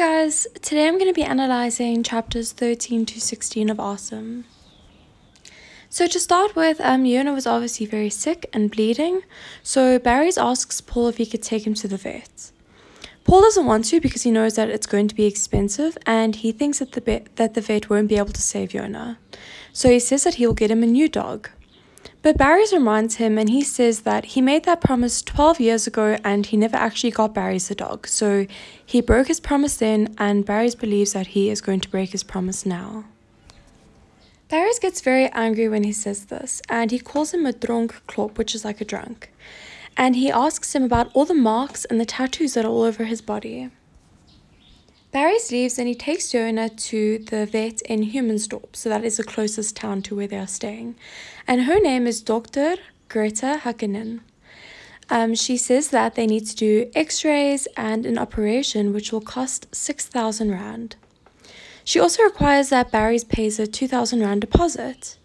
Guys, today I'm going to be analyzing chapters 13 to 16 of Asem. So to start with, um, Yona was obviously very sick and bleeding, so Barry's asks Paul if he could take him to the vet. Paul doesn't want to because he knows that it's going to be expensive and he thinks that the, that the vet won't be able to save Yona. So he says that he will get him a new dog. But Barry's reminds him and he says that he made that promise 12 years ago and he never actually got Barry's the dog. So he broke his promise then and Barry's believes that he is going to break his promise now. Barry's gets very angry when he says this and he calls him a drunk klop, which is like a drunk. And he asks him about all the marks and the tattoos that are all over his body. Barry's leaves and he takes Yona to the vet in Humansdorp, so that is the closest town to where they are staying. And her name is Dr. Greta Hakkinen. Um, she says that they need to do x rays and an operation which will cost 6,000 Rand. She also requires that Barry's pays a 2,000 Rand deposit.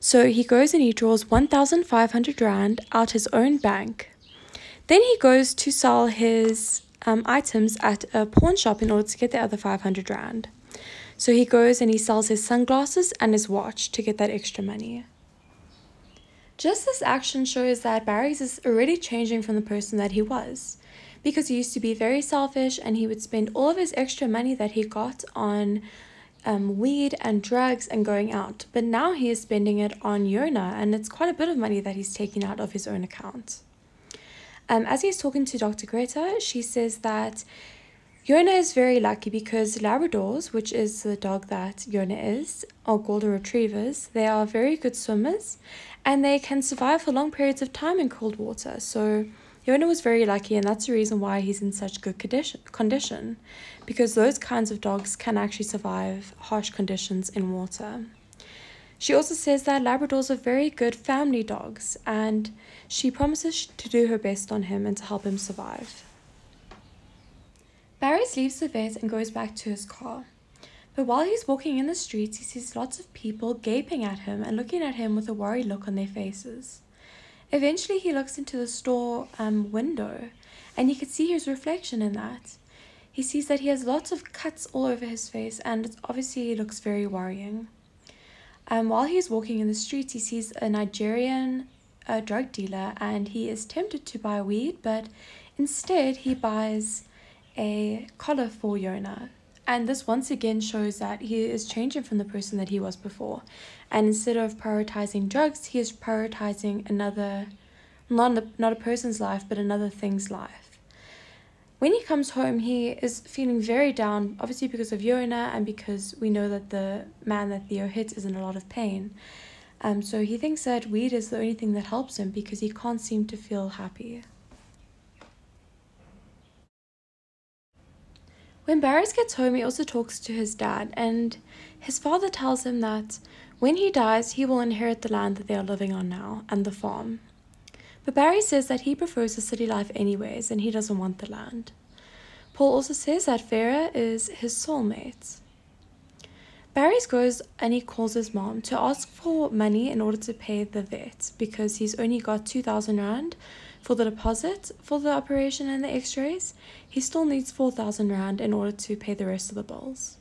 So he goes and he draws 1,500 Rand out his own bank. Then he goes to sell his um, items at a pawn shop in order to get the other 500 Rand. So he goes and he sells his sunglasses and his watch to get that extra money. Just this action shows that Barry's is already changing from the person that he was. Because he used to be very selfish and he would spend all of his extra money that he got on um, weed and drugs and going out. But now he is spending it on Yona and it's quite a bit of money that he's taking out of his own account. Um, as he's talking to Dr. Greta, she says that Yona is very lucky because Labradors, which is the dog that Yona is, or Golden Retrievers, they are very good swimmers and they can survive for long periods of time in cold water. So Yona was very lucky, and that's the reason why he's in such good condition, condition because those kinds of dogs can actually survive harsh conditions in water. She also says that Labradors are very good family dogs and she promises to do her best on him and to help him survive. Barry leaves the vet and goes back to his car. But while he's walking in the streets, he sees lots of people gaping at him and looking at him with a worried look on their faces. Eventually, he looks into the store um, window and he can see his reflection in that. He sees that he has lots of cuts all over his face and it obviously looks very worrying. Um, while he's walking in the streets, he sees a Nigerian uh, drug dealer and he is tempted to buy weed, but instead he buys a collar for Yona. And this once again shows that he is changing from the person that he was before. And instead of prioritizing drugs, he is prioritizing another, not not a person's life, but another thing's life. When he comes home, he is feeling very down, obviously because of Yona and because we know that the man that Theo hits is in a lot of pain. Um, so he thinks that weed is the only thing that helps him because he can't seem to feel happy. When Barris gets home, he also talks to his dad, and his father tells him that when he dies, he will inherit the land that they are living on now and the farm. But Barry says that he prefers the city life anyways and he doesn't want the land. Paul also says that Vera is his soulmate. Barry goes and he calls his mom to ask for money in order to pay the vet because he's only got 2,000 Rand for the deposit for the operation and the x rays. He still needs 4,000 Rand in order to pay the rest of the bills.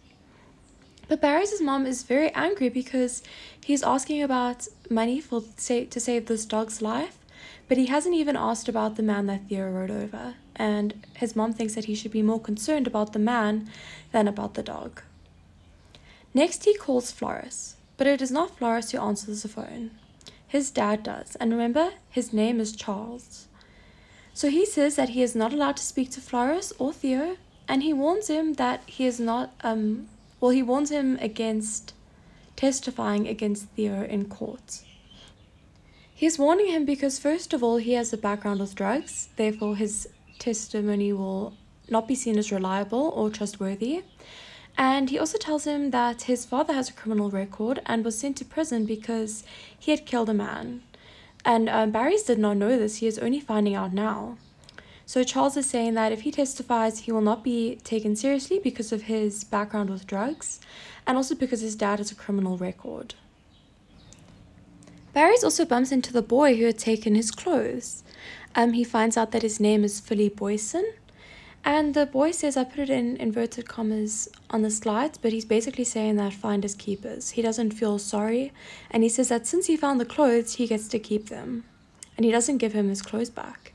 But Barry's mom is very angry because he's asking about money for to save this dog's life but he hasn't even asked about the man that Theo rode over, and his mom thinks that he should be more concerned about the man than about the dog. Next, he calls Floris, but it is not Floris who answers the phone. His dad does, and remember, his name is Charles. So he says that he is not allowed to speak to Floris or Theo, and he warns him that he is not, um, well, he warns him against testifying against Theo in court. He's warning him because, first of all, he has a background with drugs, therefore, his testimony will not be seen as reliable or trustworthy. And he also tells him that his father has a criminal record and was sent to prison because he had killed a man. And um, Barry's did not know this, he is only finding out now. So Charles is saying that if he testifies, he will not be taken seriously because of his background with drugs and also because his dad has a criminal record. Barry's also bumps into the boy who had taken his clothes. Um, he finds out that his name is Philly Boyson, And the boy says, I put it in inverted commas on the slides, but he's basically saying that finders keepers. He doesn't feel sorry, and he says that since he found the clothes, he gets to keep them. And he doesn't give him his clothes back.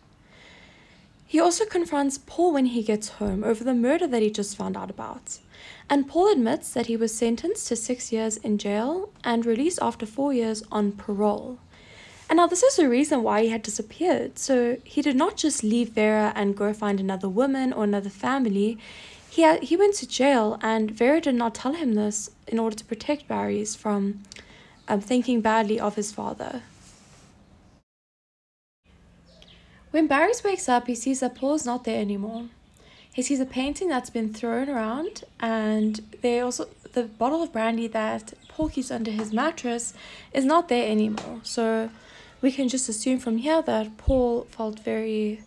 He also confronts Paul when he gets home over the murder that he just found out about. And Paul admits that he was sentenced to six years in jail and released after four years on parole. And now, this is the reason why he had disappeared. So, he did not just leave Vera and go find another woman or another family. He, had, he went to jail, and Vera did not tell him this in order to protect Barry's from um, thinking badly of his father. When Barry's wakes up, he sees that Paul's not there anymore. He sees a painting that's been thrown around, and they also the bottle of brandy that Paul keeps under his mattress is not there anymore. So we can just assume from here that Paul felt very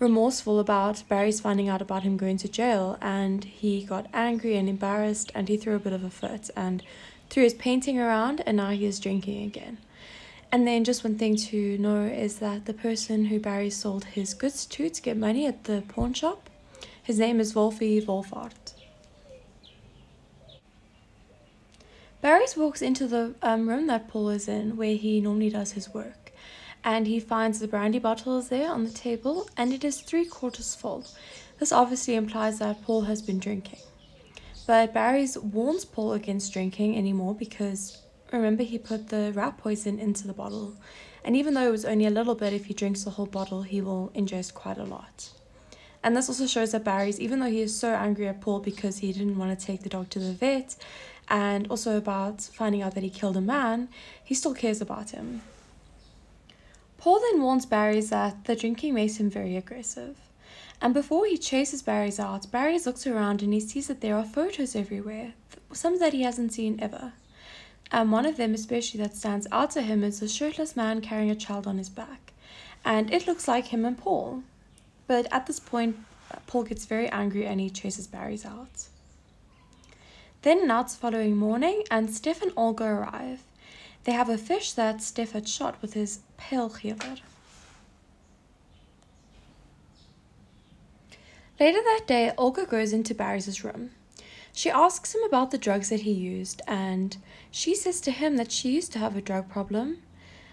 remorseful about Barry's finding out about him going to jail and he got angry and embarrassed and he threw a bit of a fit and threw his painting around and now he is drinking again. And then just one thing to know is that the person who Barry sold his goods to to get money at the pawn shop, his name is Wolfie Wolfart. Barry's walks into the um, room that Paul is in, where he normally does his work, and he finds the brandy bottles there on the table, and it is three quarters full. This obviously implies that Paul has been drinking. But Barry's warns Paul against drinking anymore because remember he put the rat poison into the bottle, and even though it was only a little bit, if he drinks the whole bottle, he will ingest quite a lot. And this also shows that Barry's, even though he is so angry at Paul because he didn't want to take the dog to the vet, and also about finding out that he killed a man, he still cares about him. Paul then warns Barry's that the drinking makes him very aggressive. And before he chases Barry's out, Barry's looks around and he sees that there are photos everywhere, some that he hasn't seen ever. And one of them, especially that stands out to him, is a shirtless man carrying a child on his back. And it looks like him and Paul. But at this point, Paul gets very angry and he chases Barry's out. Then Naut's following morning, and Steph and Olga arrive. They have a fish that Steph had shot with his pylgeweer. Later that day, Olga goes into Barry's room. She asks him about the drugs that he used, and she says to him that she used to have a drug problem.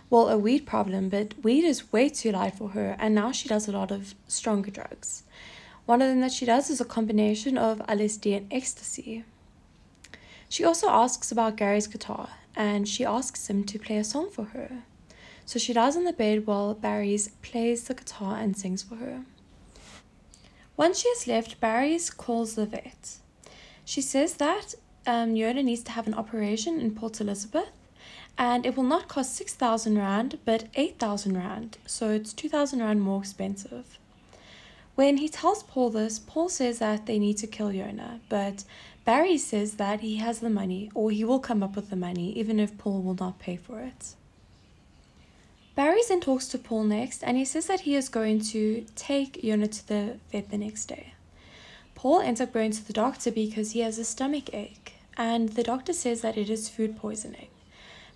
Well, a weed problem, but weed is way too light for her, and now she does a lot of stronger drugs. One of them that she does is a combination of LSD and ecstasy. She also asks about Gary's guitar and she asks him to play a song for her. So she lies on the bed while Barry's plays the guitar and sings for her. Once she has left, Barry's calls the vet. She says that um, Yona needs to have an operation in Port Elizabeth and it will not cost 6,000 Rand but 8,000 Rand, so it's 2,000 Rand more expensive. When he tells Paul this, Paul says that they need to kill Yona, but Barry says that he has the money, or he will come up with the money, even if Paul will not pay for it. Barry then talks to Paul next, and he says that he is going to take Yona to the vet the next day. Paul ends up going to the doctor because he has a stomach ache, and the doctor says that it is food poisoning.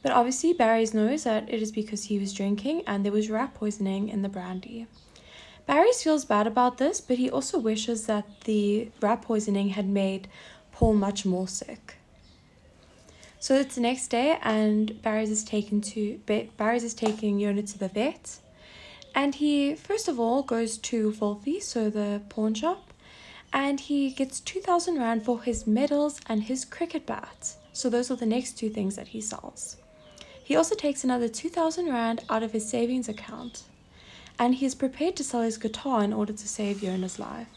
But obviously, Barry knows that it is because he was drinking and there was rat poisoning in the brandy. Barry feels bad about this, but he also wishes that the rat poisoning had made Paul much more sick. So it's the next day, and Barry's is taken to Barry's is taking Yona to the vet, and he first of all goes to Wolfie, so the pawn shop, and he gets two thousand rand for his medals and his cricket bat. So those are the next two things that he sells. He also takes another two thousand rand out of his savings account, and he is prepared to sell his guitar in order to save Yona's life.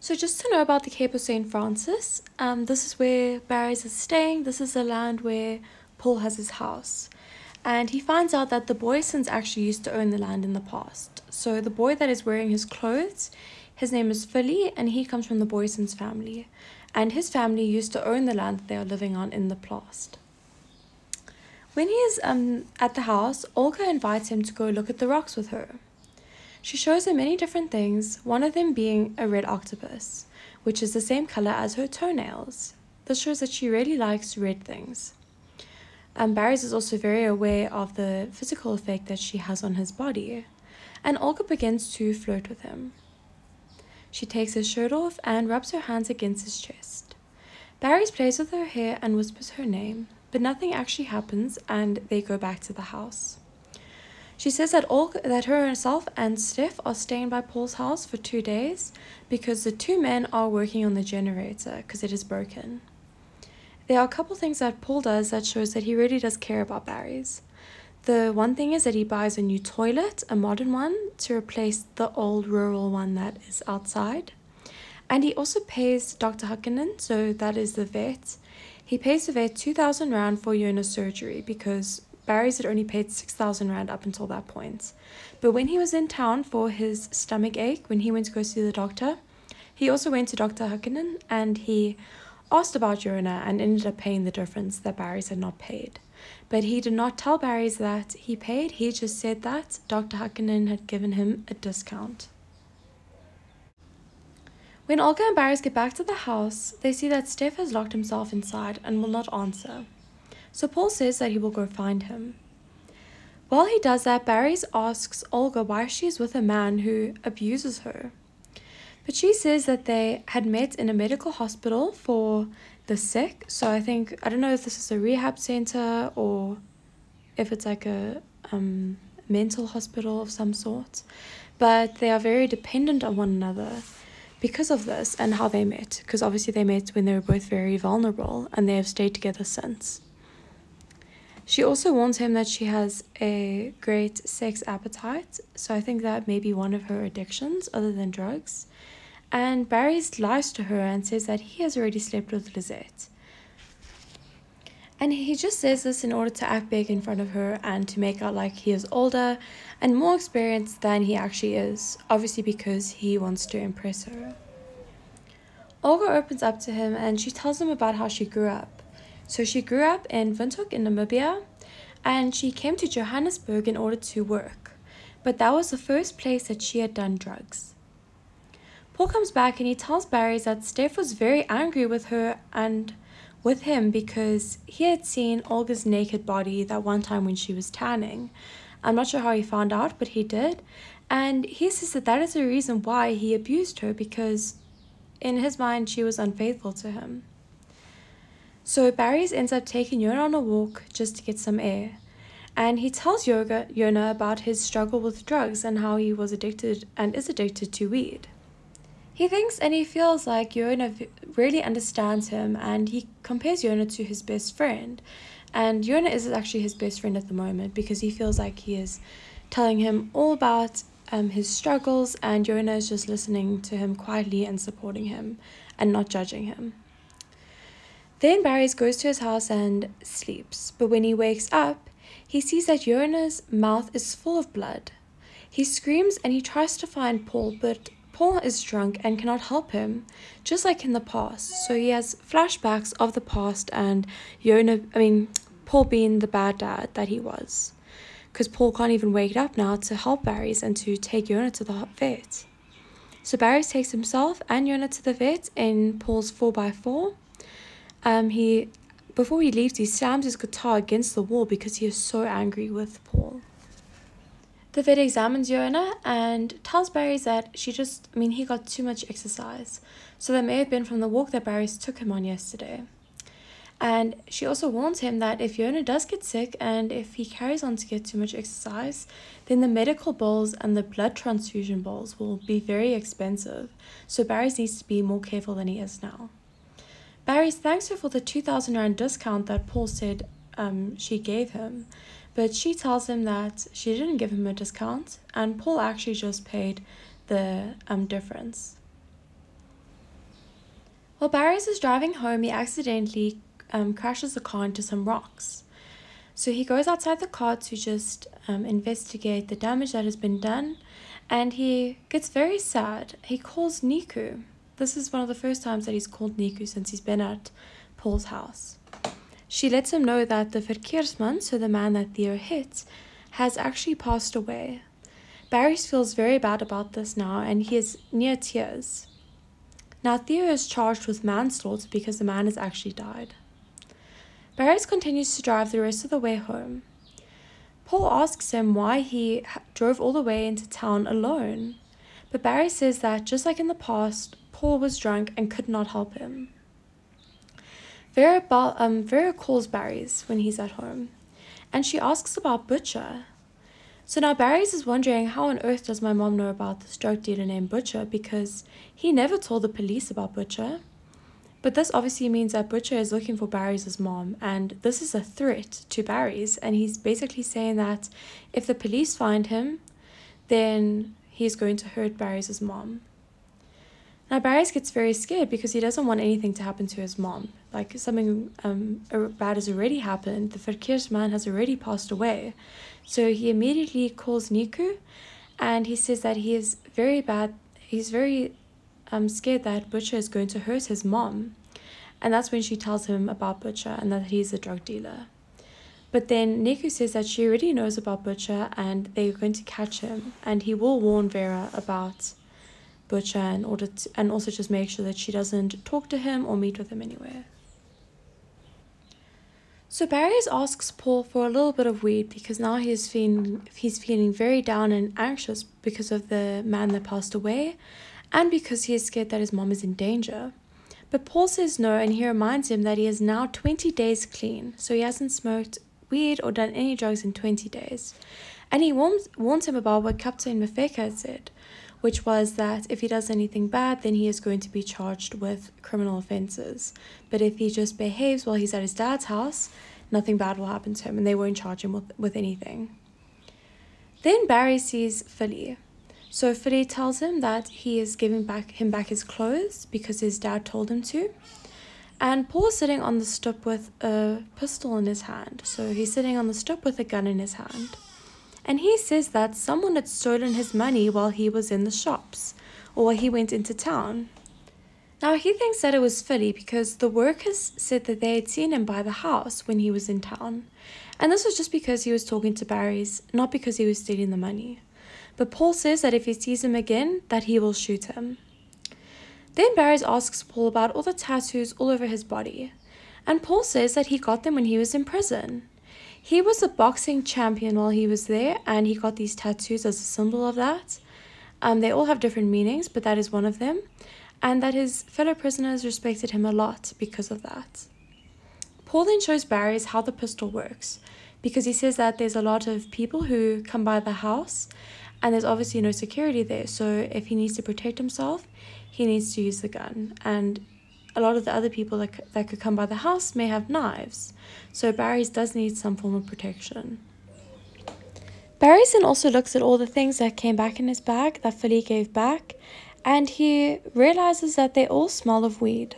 So just to know about the Cape of St. Francis, um, this is where Barry's is staying. This is the land where Paul has his house. And he finds out that the Boysons actually used to own the land in the past. So the boy that is wearing his clothes, his name is Philly, and he comes from the Boysons family. And his family used to own the land that they are living on in the past. When he is um, at the house, Olga invites him to go look at the rocks with her. She shows him many different things, one of them being a red octopus, which is the same color as her toenails. This shows that she really likes red things. And Barry's is also very aware of the physical effect that she has on his body. And Olga begins to flirt with him. She takes his shirt off and rubs her hands against his chest. Barry's plays with her hair and whispers her name, but nothing actually happens and they go back to the house. She says that Olga, that her herself and Steph are staying by Paul's house for two days because the two men are working on the generator because it is broken. There are a couple things that Paul does that shows that he really does care about Barry's. The one thing is that he buys a new toilet, a modern one, to replace the old rural one that is outside. And he also pays Dr. Huckinen, so that is the vet. He pays the vet 2,000 Rand for Jona's surgery because Barry's had only paid 6,000 Rand up until that point. But when he was in town for his stomach ache, when he went to go see the doctor, he also went to Dr. Huckinen and he asked about Jona and ended up paying the difference that Barry's had not paid. But he did not tell Barry's that he paid, he just said that Dr. Huckinen had given him a discount. When Olga and Barry's get back to the house, they see that Steph has locked himself inside and will not answer. So Paul says that he will go find him. While he does that, Barry's asks Olga why she is with a man who abuses her. But she says that they had met in a medical hospital for the sick. So I think, I don't know if this is a rehab center or if it's like a um, mental hospital of some sort. But they are very dependent on one another because of this and how they met. Because obviously they met when they were both very vulnerable and they have stayed together since. She also warns him that she has a great sex appetite, so I think that may be one of her addictions other than drugs. And Barry lies to her and says that he has already slept with Lisette. And he just says this in order to act big in front of her and to make out like he is older and more experienced than he actually is, obviously because he wants to impress her. Olga opens up to him and she tells him about how she grew up. So she grew up in Windhoek in Namibia and she came to Johannesburg in order to work. But that was the first place that she had done drugs. Paul comes back and he tells Barry that Steph was very angry with her and with him because he had seen Olga's naked body that one time when she was tanning. I'm not sure how he found out, but he did. And he says that that is the reason why he abused her because in his mind she was unfaithful to him. So Barry ends up taking Yona on a walk just to get some air. And he tells Yoga, Jona about his struggle with drugs and how he was addicted and is addicted to weed. He thinks and he feels like Yona really understands him and he compares Yona to his best friend. And Yona is actually his best friend at the moment because he feels like he is telling him all about um, his struggles and Yona is just listening to him quietly and supporting him and not judging him. Then Barry goes to his house and sleeps, but when he wakes up, he sees that Yona's mouth is full of blood. He screams and he tries to find Paul, but Paul is drunk and cannot help him, just like in the past. So he has flashbacks of the past and Yona, I mean, Paul being the bad dad that he was. Because Paul can't even wake up now to help Barry's and to take Yona to the vet. So Barry takes himself and Yona to the vet in Paul's 4x4 um, he before he leaves, he slams his guitar against the wall because he is so angry with Paul. The vet examines Jona and tells Barry that she just, I mean, he got too much exercise. So that may have been from the walk that Barry took him on yesterday. And she also warns him that if Jona does get sick and if he carries on to get too much exercise, then the medical bills and the blood transfusion bills will be very expensive. So Barry needs to be more careful than he is now. Barry thanks her for the 2000 Rand discount that Paul said um, she gave him, but she tells him that she didn't give him a discount and Paul actually just paid the um, difference. While Barry's is driving home, he accidentally um, crashes the car into some rocks. So he goes outside the car to just um, investigate the damage that has been done and he gets very sad. He calls Niku this is one of the first times that he's called Niku since he's been at Paul's house. She lets him know that the verkeersman, so the man that Theo hits, has actually passed away. Barry feels very bad about this now and he is near tears. Now Theo is charged with manslaughter because the man has actually died. Barry continues to drive the rest of the way home. Paul asks him why he drove all the way into town alone. But Barry says that, just like in the past, Paul was drunk and could not help him. Vera, ba- um, Vera calls Barry's when he's at home, and she asks about Butcher. So now Barry's is wondering how on earth does my mom know about this drug dealer named Butcher because he never told the police about Butcher. But this obviously means that Butcher is looking for Barry's mom, and this is a threat to Barry's. And he's basically saying that if the police find him, then he's going to hurt Barry's mom. Now Barry's gets very scared because he doesn't want anything to happen to his mom. Like something um, bad has already happened. The Verkeers man has already passed away. So he immediately calls Nico and he says that he is very bad. He's very um, scared that Butcher is going to hurt his mom. And that's when she tells him about Butcher and that he's a drug dealer. But then Nico says that she already knows about Butcher and they're going to catch him and he will warn Vera about Butcher in order to, and also just make sure that she doesn't talk to him or meet with him anywhere. So Barry's asks Paul for a little bit of weed because now he's feeling he's feeling very down and anxious because of the man that passed away and because he is scared that his mom is in danger. But Paul says no, and he reminds him that he is now 20 days clean, so he hasn't smoked weed or done any drugs in 20 days. And he warns, warns him about what Captain Mafeka said, which was that if he does anything bad, then he is going to be charged with criminal offenses. But if he just behaves while he's at his dad's house, nothing bad will happen to him and they won't charge him with, with anything. Then Barry sees Philly, so Philly tells him that he is giving back him back his clothes because his dad told him to. And Paul's sitting on the stoop with a pistol in his hand. So he's sitting on the stoop with a gun in his hand. And he says that someone had stolen his money while he was in the shops or while he went into town. Now he thinks that it was Philly because the workers said that they had seen him by the house when he was in town. And this was just because he was talking to Barry's, not because he was stealing the money. But Paul says that if he sees him again, that he will shoot him. Then Barry's asks Paul about all the tattoos all over his body, and Paul says that he got them when he was in prison. He was a boxing champion while he was there, and he got these tattoos as a symbol of that. Um, they all have different meanings, but that is one of them, and that his fellow prisoners respected him a lot because of that. Paul then shows Barry's how the pistol works, because he says that there's a lot of people who come by the house and there's obviously no security there. So if he needs to protect himself, he needs to use the gun. And a lot of the other people that, that could come by the house may have knives. So Barry's does need some form of protection. Barryson also looks at all the things that came back in his bag that Philly gave back, and he realizes that they all smell of weed.